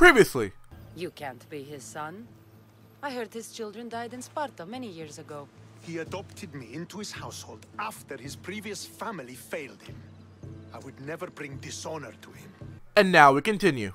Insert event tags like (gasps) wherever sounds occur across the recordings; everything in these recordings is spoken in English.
Previously. You can't be his son. I heard his children died in Sparta many years ago. He adopted me into his household after his previous family failed him. I would never bring dishonor to him. And now we continue.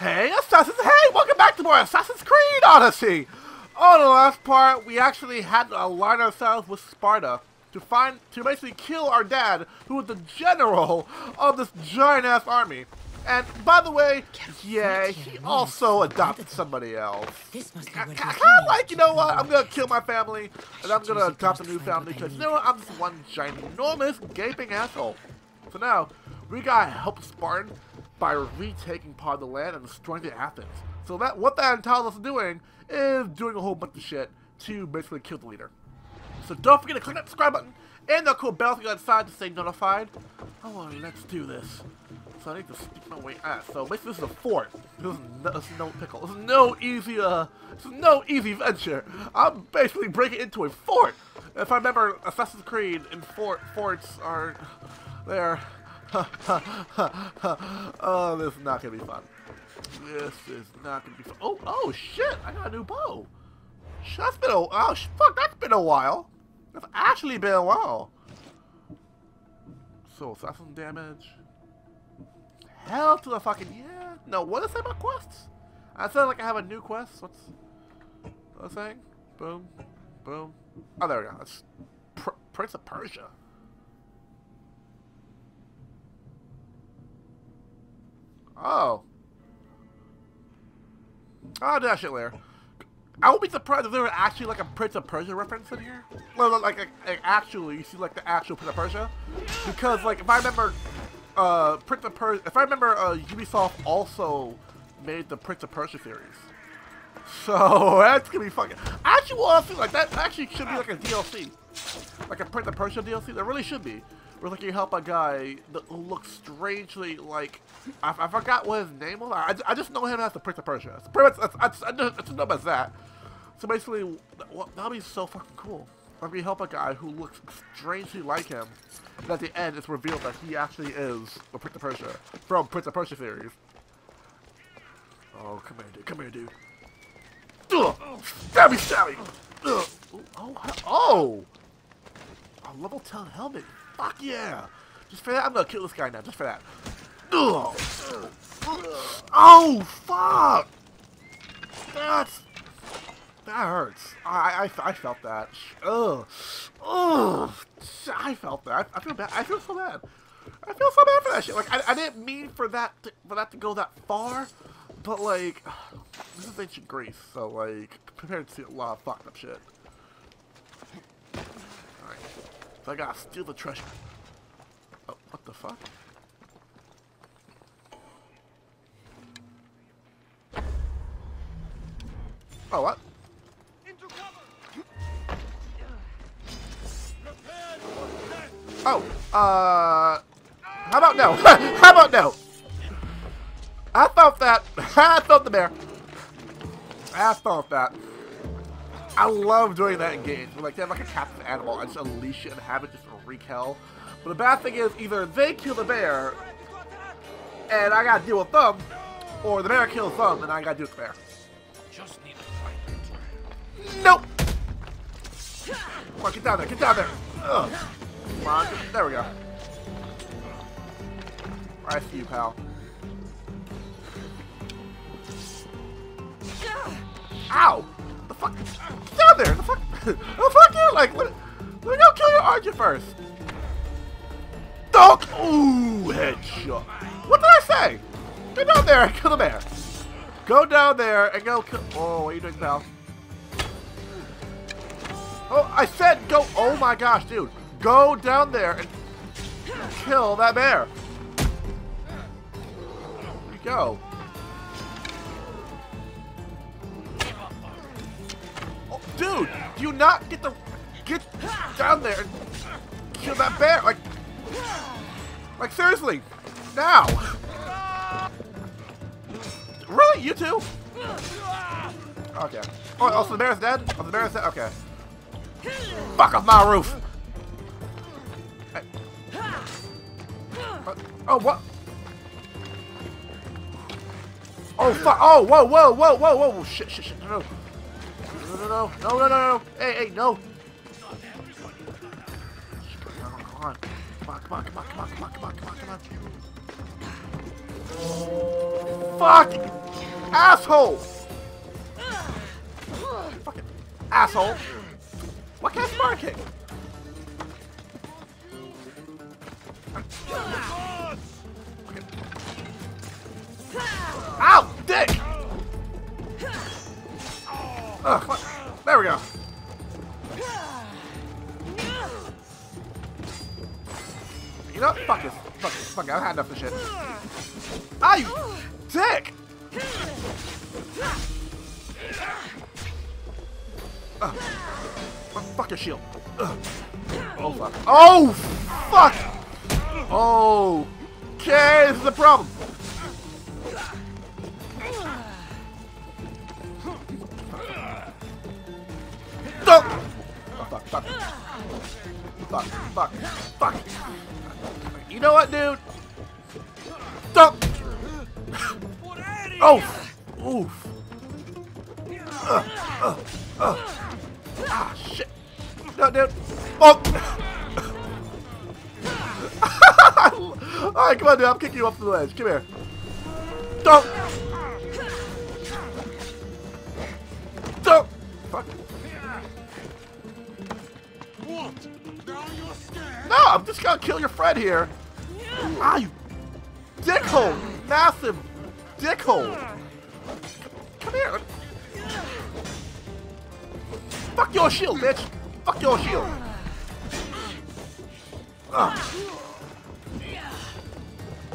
Hey, Assassins! Hey, welcome back to more Assassin's Creed Odyssey! On the last part, we actually had to align ourselves with Sparta to find, to basically kill our dad, who was the general of this giant-ass army. And by the way, yeah, he also adopted somebody else. This must be I, where I he kind of like, you know what, I'm gonna kill my family, and I'm gonna adopt a new family, because you know what, I'm just one ginormous gaping asshole. So now, we gotta help Spartan by retaking part of the land and destroying the Athens. So that what that entitles us doing is doing a whole bunch of shit to basically kill the leader. So don't forget to click that subscribe button and the cool bell thing on the side to stay notified. Oh, let's do this. So I need to stick my way out. So basically this is a fort. This is no, this is no pickle. This is no easy, uh, this is no easy venture. I'm basically breaking into a fort. If I remember Assassin's Creed and fort forts are, they're, (laughs) oh, this is not gonna be fun. This is not gonna be fun. Oh, oh shit! I got a new bow. That's been a oh fuck. That's been a while. That's actually been a while. So assassin damage. Hell to the fucking yeah. No, what is that about quests? I said like I have a new quest. What's what was I saying? Boom, boom. Oh, there we go. That's Pr Prince of Persia. Oh. I'll do that shit later. I would be surprised if there were actually like a Prince of Persia reference in here. Like, like, like actually, you see like the actual Prince of Persia, because like if I remember, uh, Prince of Persia. If I remember, uh, Ubisoft also made the Prince of Persia series. So (laughs) that's gonna be fucking. Actually, honestly, like that actually should be like a DLC, like a Prince of Persia DLC. There really should be. Where like you help a guy that looks strangely like I, I forgot what his name was. I, I just know him as the Prince of Persia. It's pretty much, I, I, just, I just know as that. So basically, that'd be so fucking cool. If we help a guy who looks strangely like him, and at the end it's revealed that he actually is the Prince of Persia from Prince of Persia series. Oh, come here, dude. Come here, dude. Ugh! Stab me, stab me! Ugh! Oh, oh! A level 10 helmet. Fuck yeah! Just for that, I'm gonna kill this guy now. Just for that. Ugh. Oh, fuck! That's... That hurts. I, I, I felt that. Ugh. Ugh. I felt that. I, feel bad. I feel so bad. I feel so bad for that shit. Like, I, I didn't mean for that to, for that to go that far, but like, this is ancient Greece, so like, compared to see a lot of fucked up shit. Alright. So I gotta steal the treasure. Oh, what the fuck? Oh, what? Oh, uh, how about no? (laughs) how about no? I thought that. (laughs) I thought the bear. I thought that. I love doing that in games. Like, they have like a captive animal. I just unleash it and have it just wreak hell. But the bad thing is, either they kill the bear, and I gotta deal with them, or the bear kills them, and I gotta deal with the bear. Just need to find Nope! Come on, get down there, get down there! Ugh. Come on, there we go. I see you, pal. Ow! The fuck? Get down there! The fuck? (laughs) The fuck you? Like, let, let me go kill your archer first. Dog! Ooh, headshot. What did I say? Get down there and kill the bear. Go down there and go kill. Oh, what are you doing, pal? Oh, I said go. Oh my gosh, dude. Go down there and kill that bear. Here you go. Oh, dude, do you not get the get down there and kill that bear? Like, like seriously, now. Really, you too? Okay. Oh, oh also the bear's dead. Oh, the bear's dead. Okay. Fuck off my roof! Uh, oh, what? Oh, fuck. Oh, whoa, whoa, whoa, whoa, whoa. Shit, shit, shit. No, no, no, no, no, no, no, no. Hey, hey, no. Come on. Come on, come on, come on, come on, come on, come on, come on. Fuck! Asshole! Fucking asshole! What can't smart kick? Ow! Dick! Come. There we go. You know? Fuck this. Fuck this. Fuck it. I've had enough of shit. Ah, you dick! Ugh. Fuck your shield. Oh, fuck. Oh, fuck! Oh. Okay, this is the problem. Oh, fuck, fuck. Fuck, fuck, fuck. You know what, dude? Stop! (laughs) Oh! Oof. Uh, uh, uh. Ah, shit. No, dude. Oh! (laughs) Alright, come on, dude. I'm kicking you off the ledge. Come here. Don't! Don't! Fuck. What? Now you're scared? No, I'm just gonna kill your friend here. Ah, you dickhole! Massive dickhole! Come here! Fuck your shield, bitch! Fuck your shield! Ah.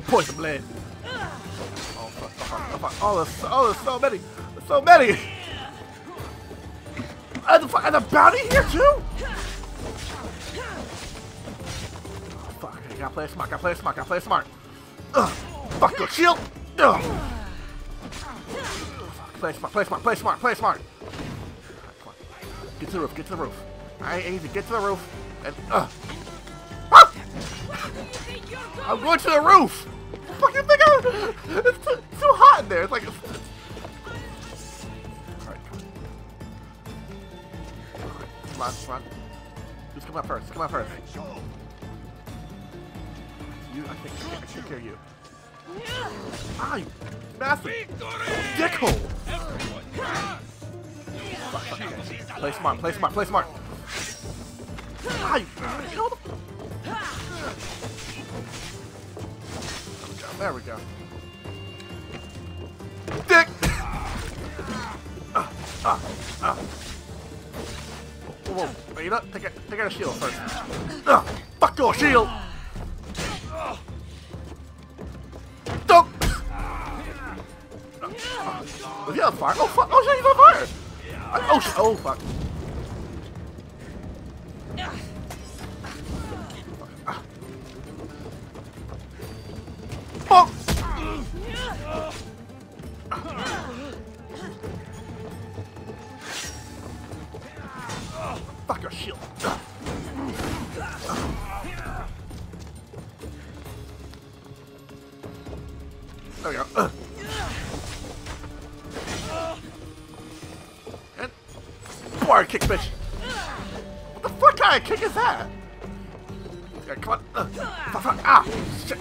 Poison blade! Oh, fuck, fuck, fuck, fuck. Oh, there's, oh, there's so many! There's so many! And the, and bounty here, too? Fuck, I gotta play smart, gotta play smart, gotta play smart. Ugh. Fuck your shield! Ugh. Fuck, Play smart, play smart, play smart, play smart. On. Get to the roof, get to the roof. I need to get to the roof. And, uh. I'm going to the roof! Fucking think I, it's too, too hot in there. It's like. It's, it's... Alright, come on. Come on, come. Who's coming up first? Come on first. You, I think, I take care of you. Ah, you massive dickhole! Play smart, play smart, play smart. Ah, you, kill the... There we go. Dick! Ah, ah, ah. Whoa. You know, take out, take out a shield first. Ah, fuck your shield! Don't! Was he on fire? Oh fuck! Oh shit, he's on fire! Oh shit! Oh fuck! There we go. And fire kick, bitch. What the fuck kind of kick is that? Okay, come on. Ugh. Fuck, fuck. Ah, shit.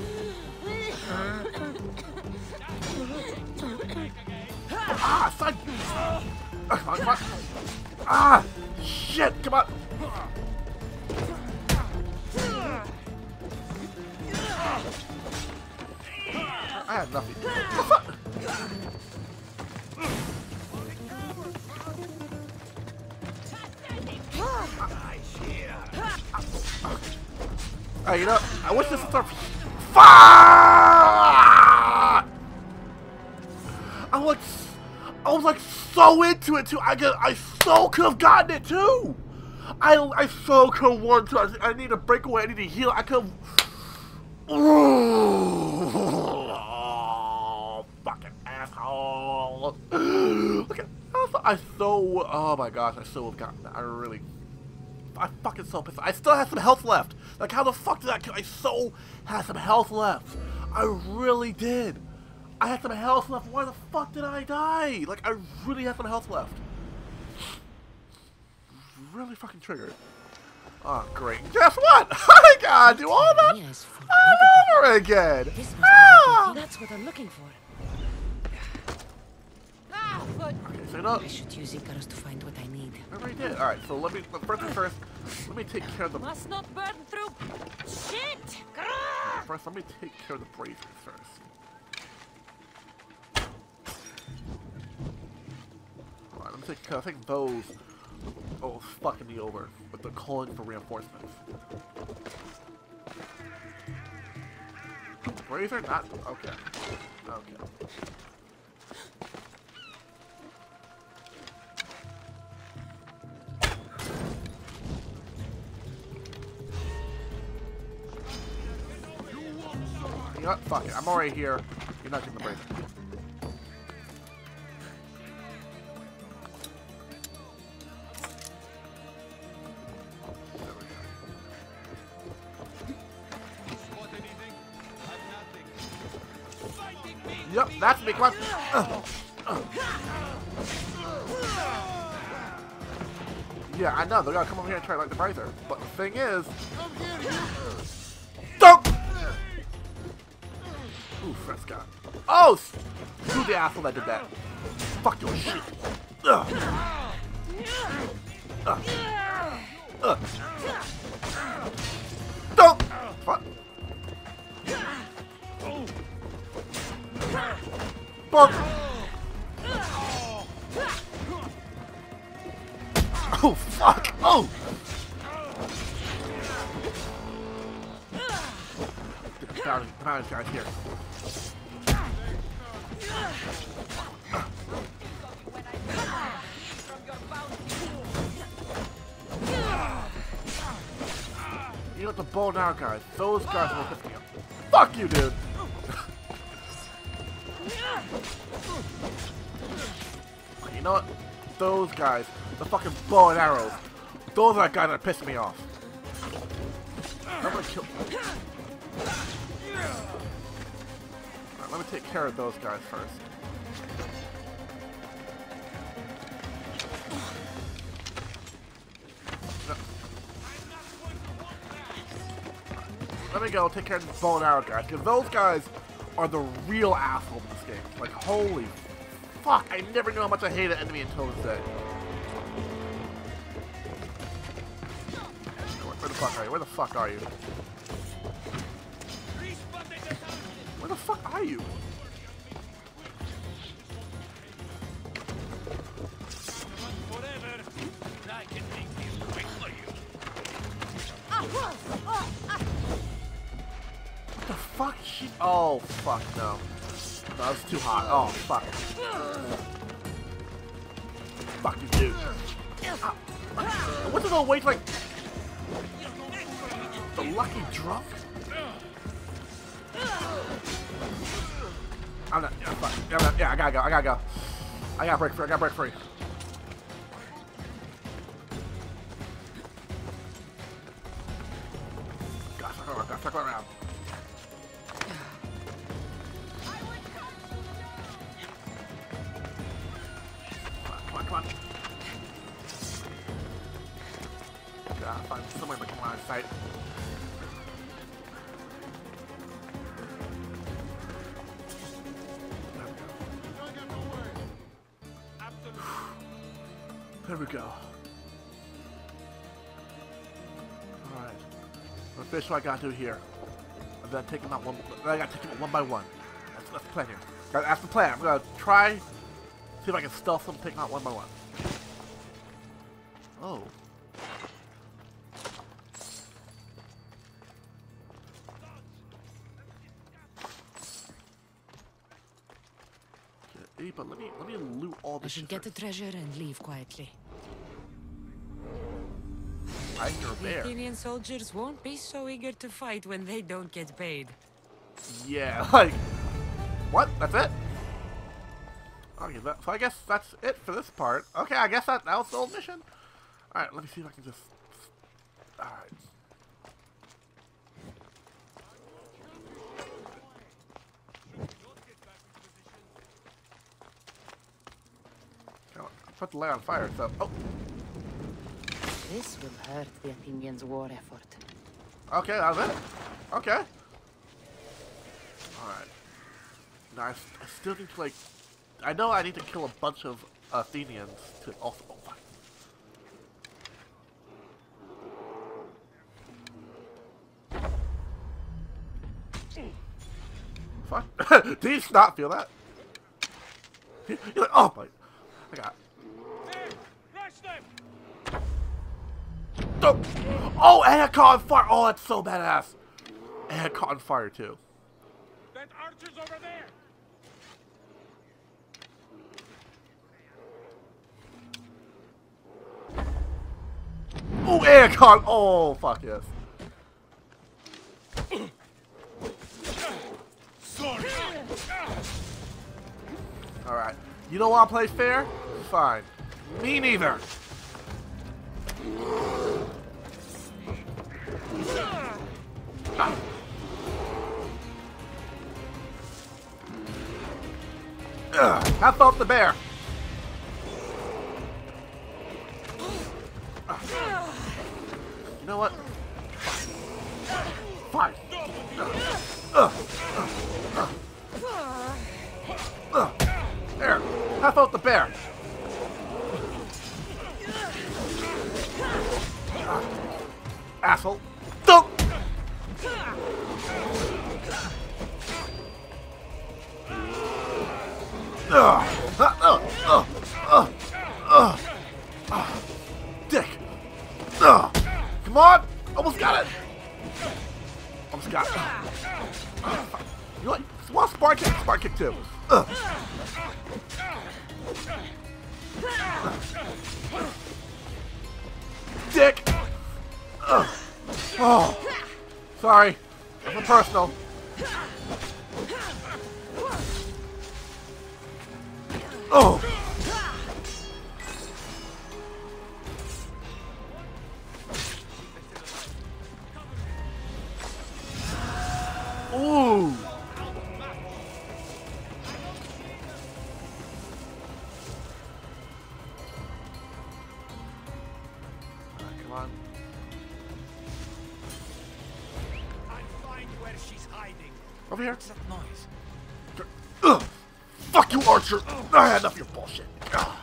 Ah, son. Ah, come on, come on. Ah, shit. Come on. I had nothing. Hey, you know, I wish this was our Fuck! I was, I was like so into it too. I get, I so could have gotten it too. I, I so could have won too. I, I need a breakaway. I need to heal. I could. Oh, Look at, I so, oh my gosh, I still have gotten that. I really, I fucking so pissed. I still have some health left. Like, how the fuck did I kill? I so had some health left. I really did. I had some health left. Why the fuck did I die? Like, I really had some health left. Really fucking triggered. Oh, great. Guess what? I gotta do all that all over again. Ah! That's what I'm looking for. But Okay, so you know, I should use Ikaros to find what I need. I already did. Alright, so let me, first things first, let me take care of the, Must not burn through. Shit! First, let me take care of the braziers first. Alright, let me take care, I think those, oh, fucking me over with the calling for reinforcements. Brazier? Not, okay. Okay. Fuck it. I'm already here. You're not getting the. There. Yep, that's me. Come on. Yeah, I know. They're gonna come over here and try to light the brazier. But the thing is, don't. Ooh, fresh guy. Oh, who's the asshole that did that? Fuck your shit. Ugh. Ugh. Ugh. Don't. Fuck. Fuck. Oh, fuck. Oh. Bounty, bounty guys here. You know the bow now guys. Those guys will piss me off. Fuck you, dude. you know what? Those guys, the fucking bow and arrows. Those are the guys that piss me off. I'm gonna kill. Let me take care of those guys first. Let me go take care of the bow and arrow guys, because those guys are the real assholes in this game. Like, holy fuck, I never knew how much I hated enemy until this day. Where, where the fuck are you? Where the fuck are you? Where the fuck are you? What the fuck? She. Oh fuck no. No, that's too hot. Oh fuck. Fuck you, dude. What's it gonna wait like? The lucky drunk? I'm not. Yeah, fuck. Yeah, I'm not- yeah, I gotta go. I gotta go. I gotta break free. I gotta break free. Gotta circle around. Gotta circle around. There we go. Alright. Let's finish what I gotta do here. And then take them out one I gotta take them out one by one. That's, that's the plan here. That- That's the plan. I'm gonna try see if I can stealth them, take them out one by one. Oh. Okay, but let me let me loot all I should get the treasure and leave quietly. Tiger the Bear. Athenian soldiers won't be so eager to fight when they don't get paid. Yeah, (laughs) like, what? That's it? Oh, okay, that, so I guess that's it for this part. Okay, I guess that, that was the whole mission. Alright, let me see if I can just... Alright. Put the light on fire, so... Oh! This will hurt the Athenians' war effort. okay, that was it. Okay. Alright. Now, I, I still need to, like... I know I need to kill a bunch of Athenians to also... Oh, fuck. Fuck. (laughs) Did you not feel that? You're like, oh my... I got... Oh, oh, and it caught on fire. Oh, that's so badass. And it caught on fire too. That archer's over there! Oh, and it caught. Oh, fuck yes. Sorry! All right. You don't want to play fair? Fine. Me neither. Ah. Ugh, have fun the bear. You know what? Fine. Ugh. Ugh. There. Fun with the bear. Asshole. Don't. Dick. Come on. Almost got it. Almost got it. You know what? Want spark kick? Spark kick too. Oh. Sorry. Personal. Oh. Over here. What's that noise? Ugh. Fuck you, Archer. I had enough of your bullshit. Ugh.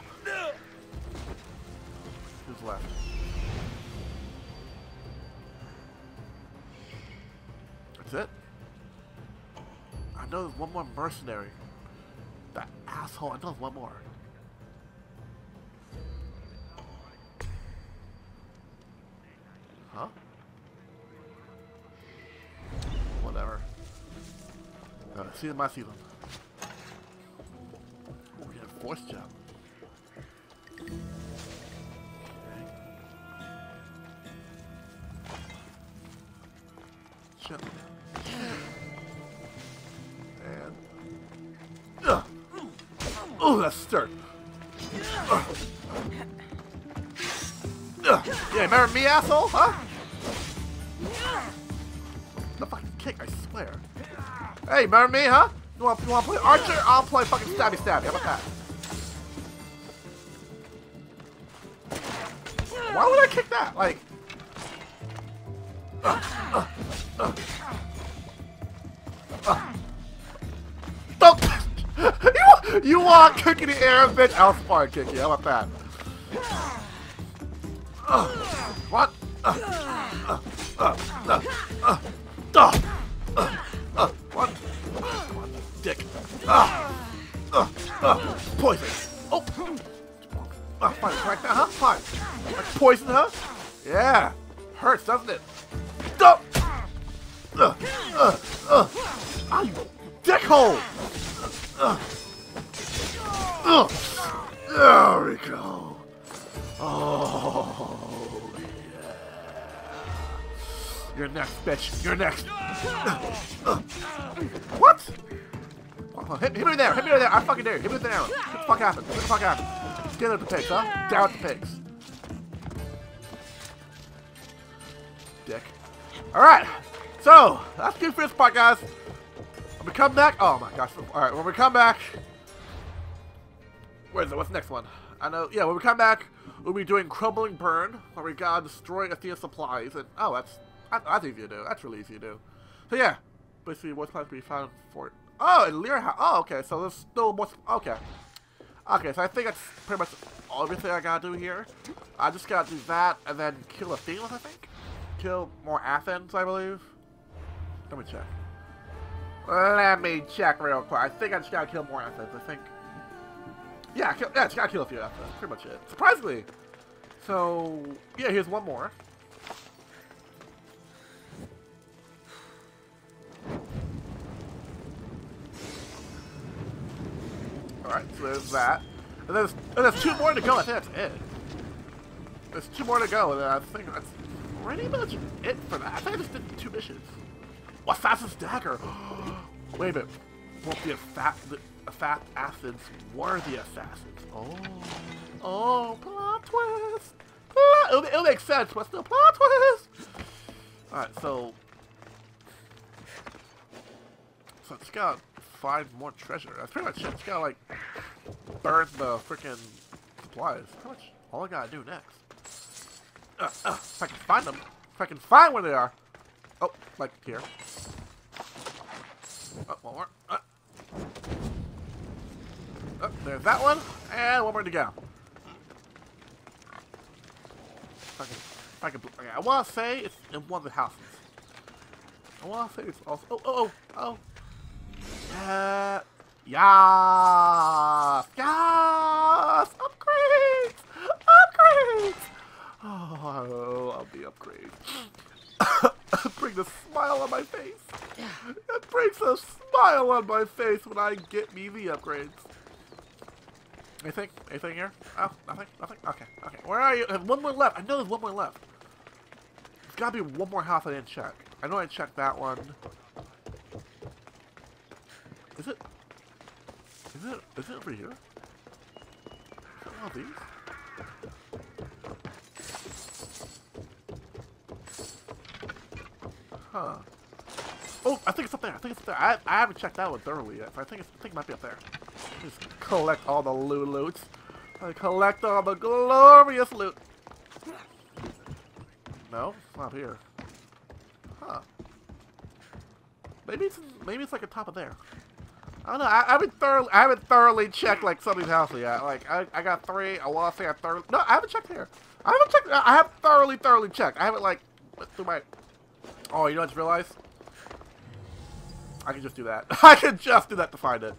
Who's left? That's it? I know there's one more mercenary. That asshole. I know there's one more. See them, I see them. We have voice jump. And. Ugh. Oh, that's start. Ugh. Yeah, remember me, asshole? Huh? The fucking kick, I swear. Hey, remember me, huh? You want, you want to play Archer? I'll play fucking Stabby Stabby. How about that? Why would I kick that? Like... Uh, uh, uh. Uh. Don't... (laughs) you, you want kick in the air, bitch? I'll spar kick you. How about that? Uh, uh, uh, what? Come on, dick. Ah, uh, uh, poison. Oh, ah, fine, like that, huh? Fine. Like poison, huh? Yeah, hurts, doesn't it? Don't. Uh, uh, uh. Ah, you dickhole. Uh, uh. There we go. Oh, You're next, bitch. You're next. (laughs) What? Hold Hit, hit me there. Hit me there. I fucking dare you. Hit me with an arrow. What the fuck happened? What the fuck happened? Get at the pigs, huh? Down at the pigs. Dick. Alright. So, that's good for this part, guys. When we come back... Oh, my gosh. Alright, when we come back... Where is it? What's the next one? I know. Yeah, when we come back, we'll be doing Crumbling Burn, where we gotta destroy Athena's supplies. And oh, that's that, that's easy to do. That's really easy to do. So yeah, basically, what's supposed to be found for? Oh, in Lear House. Oh, okay. So there's still more. Okay. Okay, so I think that's pretty much everything I gotta do here. I just gotta do that and then kill Athena, I think. Kill more Athens, I believe. Let me check. Let me check real quick. I think I just gotta kill more Athens, I think. Yeah, kill, yeah, just gotta kill a few Athens. Pretty much it. Surprisingly. So, yeah, here's one more. Alright, so there's that. And there's, and there's two more to go. I think that's it. There's two more to go, and I think that's pretty much it for that. I think I just did two missions. Assassin's Dagger! (gasps) Wait a minute. Won't be a fat, Athens were the assassins. Oh. Oh, plot twist! Plot, it'll, it'll make sense, but still plot twist! Alright, so... So I just find more treasure. That's pretty much it. Just gotta, like, burn the freaking supplies. How much? All I gotta do next. Uh, uh, if I can find them. If I can find where they are. Oh, like here. Oh, one more. Uh. Oh, there's that one. And one more to go. I I can, okay, I want to say it's in one of the houses. I want to say it's also. Oh, oh, oh, oh. Uh, yes, yes, upgrades, upgrades. Oh, I'll be upgrades. (coughs) Bring the smile on my face. It brings a smile on my face when I get me the upgrades. Anything? Anything here? Oh, nothing? Nothing? Okay, okay. Where are you? There's one more left. I know there's one more left. There's gotta be one more house I didn't check. I know I checked that one. Is it? Is it? Is it over here? Is it one of these? Huh. Oh, I think it's up there. I think it's up there. I, I haven't checked that one thoroughly yet. So I think it's, I think it might be up there. Just collect all the loot loots. I collect all the glorious loot. No, it's not here. Huh. Maybe it's maybe it's like a top of there. I don't know. I, I haven't thoroughly I haven't thoroughly checked like some of these houses yet. Like I, I got three. I want to say I thoroughly no. I haven't checked here. I haven't checked. I have thoroughly thoroughly checked. I haven't like went through my. Oh, you know what I just realized? I can just do that. (laughs) I can just do that to find it.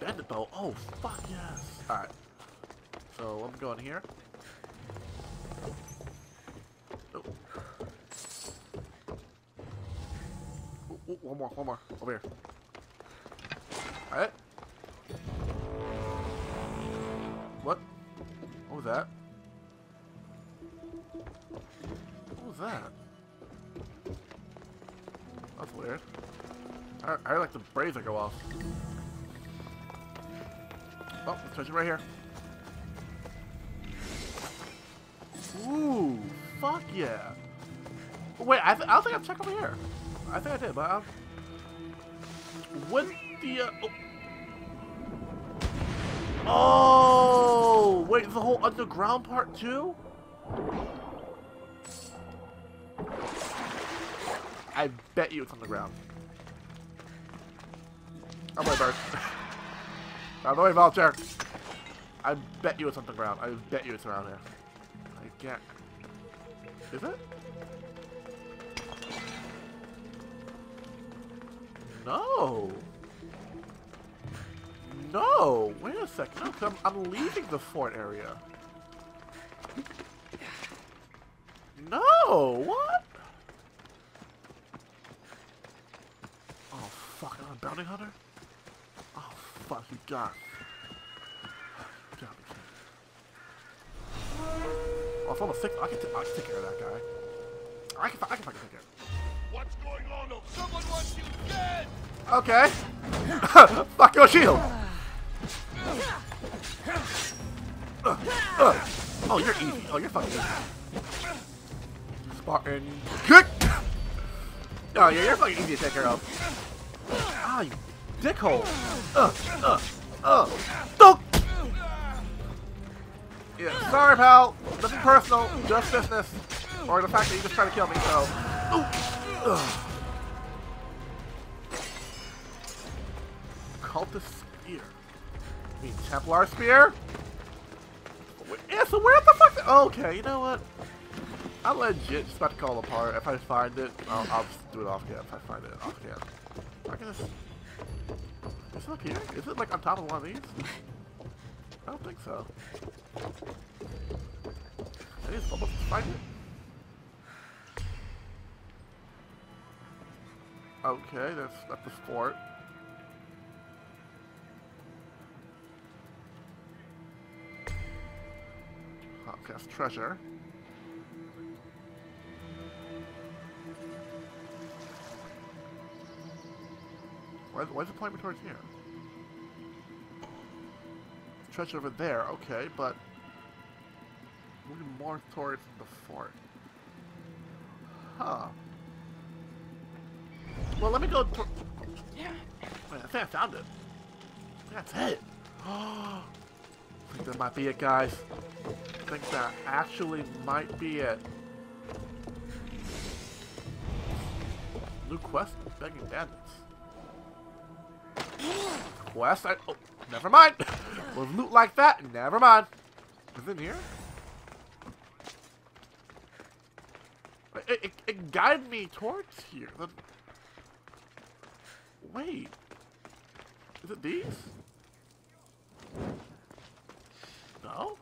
Bandit bow. Oh, fuck yes. Alright. So, I'm going here. Oh. One more, one more. Over here. Alright. What? What was that? What was that? That's weird. I, I like the brazier go off. Oh, there's treasure right here. Ooh, fuck yeah. Wait, I, I don't think I've checked over here. I think I did, but um, what oh. oh, wait, the whole underground part too. I bet you it's on the ground. Oh my bird. Out of the way, Vulture! I bet you it's on the ground. I bet you it's around here. I can't. Is it? No! No! Wait a second. No, I'm, I'm leaving the fort area. No! What? Oh, fuck. I'm a bounty hunter? Oh, fuck. You got. Me. Oh, if I'm a six, I can, t I can take care of that guy. I can, I can fucking take care What's going on? Someone wants you dead! Okay. (laughs) Fuck your shield. Oh, you're easy. Oh, you're fucking easy. Spartan kick. (laughs) Oh, yeah, you're fucking easy to take care of. Ah, you dickhole. Uh, uh, uh. Sorry, pal. Nothing personal. Just business. Or the fact that you just tried to kill me, so. Ugh. Cultist spear. You mean Templar spear? Yeah, so where the fuck? Okay, you know what? I'm legit just about to call apart. If I find it, I'll, I'll just do it off cam. If I find it off cam, I can just. Is it up here? Is it like on top of one of these? I don't think so. I just almost find it. Okay, that's that's the fort. Outcast treasure. Why, why is it pointing towards here? Treasure over there, okay, but moving more towards the fort. Huh. Well, let me go. Yeah. I think I found it. That's it. I (gasps) think that might be it, guys. Think that actually might be it. New quest, begging bandits. Quest? I, oh, never mind. (laughs) With loot like that, never mind. Is it in here? It, it, it guided me towards here. Then- Wait. Is it these? No?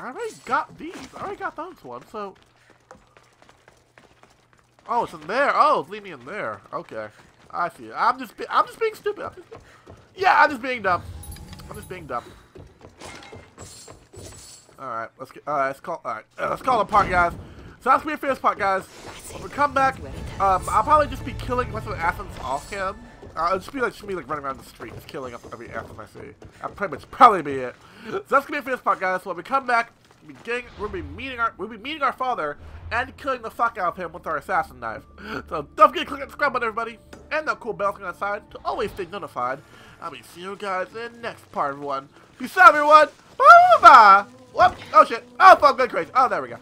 I already got these. I already got those ones, so... Oh, it's in there. Oh, leave me in there. Okay. I see it. I'm just, I'm just being stupid. I'm just, yeah, I'm just being dumb. I'm just being dumb. All right, let's get. All right, let's call. All right, uh, let's call a part, guys. So that's me for this part, guys. When we come back, um, I'll probably just be killing a bunch of Athens off cam. Uh, it should be like should be like running around the streets, killing up every ass I see. That pretty much probably be it. So that's gonna be it for this part, guys. So when we come back, we'll be getting, we'll be meeting our we'll be meeting our father and killing the fuck out of him with our assassin knife. So don't forget to click that subscribe button, everybody, and that cool bell thing on the side to always stay notified. I'll be seeing you guys in the next part, everyone. Peace out, everyone. Bye bye. Whoop. Oh shit. Oh fuck, good crazy. Oh, there we go.